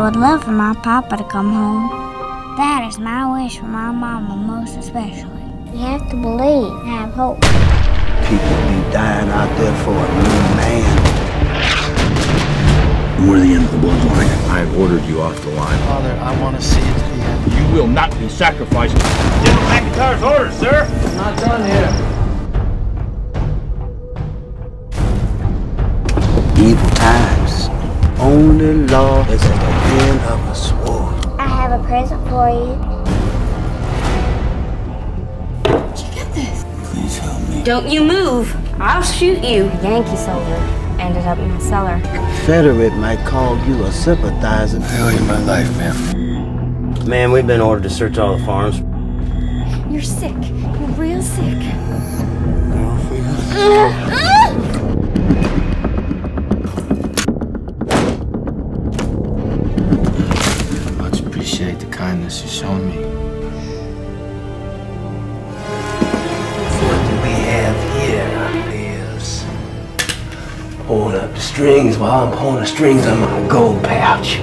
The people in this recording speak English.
would love for my papa to come home. That is my wish for my mama most especially. You have to believe and have hope. People be dying out there for a new man. We're the end of the bloodline. I have ordered you off the line. Father, I want to see it to the end. You will not be sacrificed. General McIntyre's orders, sir. I'm not done here. Evil times. Only law is at the end of a sword. I have a present for you. Please help me. Don't you move. I'll shoot you. A Yankee soldier ended up in my cellar. Confederate might call you a sympathizer. I owe you my life, man. Man, we've been ordered to search all the farms. You're sick. You're real sick. Appreciate the kindness you've shown me. What we have here is pulling up the strings while I'm pulling the strings on my gold pouch.